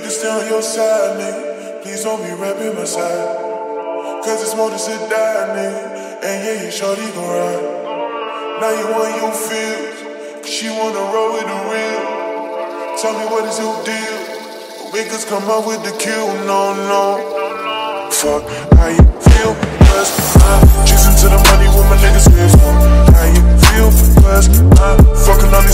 stay on your side, nigga. Please don't be rapping my side. Cause it's more than sit down, nigga. And yeah, you shorty gon' ride. Now you want your feels. She wanna roll with the real. Tell me what is your deal? Make us come up with the kill, no, no. Fuck, how you feel? Cause I'm chasing to the money with my niggas for. How you feel? Cause I'm fucking all these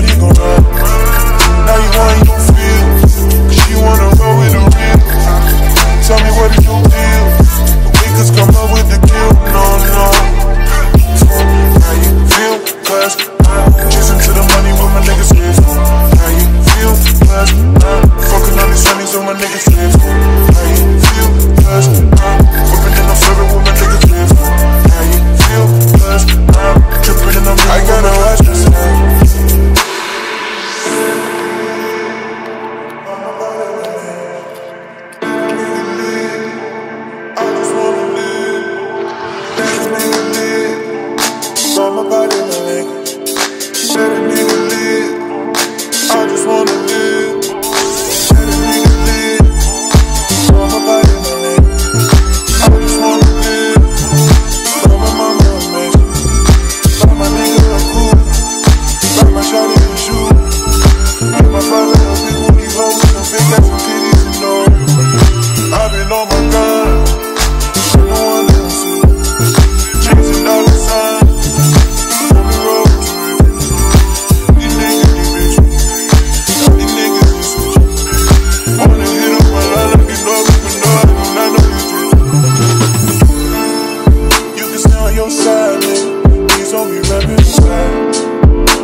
shorty gon' run. Now you want you don't feel. Cause you wanna roll with the real. Tell me what is your deal? The weakest come up with the kill. No, no. So, how you feel? Cause I'm chasing to the money with my niggas live. How you feel? Cause I'm fucking on these honeys with my niggas live. How you feel? Cause I'm whipping in the serving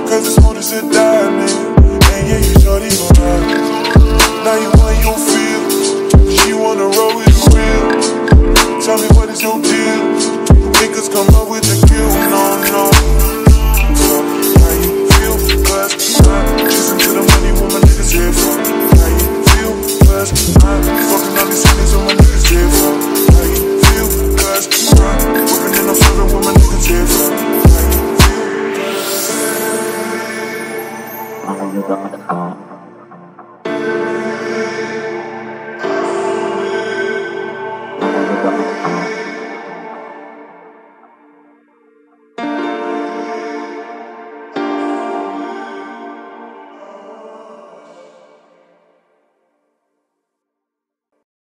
Cause it's smooth as a diamond. And yeah, you. Now you want your feel. She wanna roll real. Tell me what is your deal. Niggas come up with the kill. Thank you.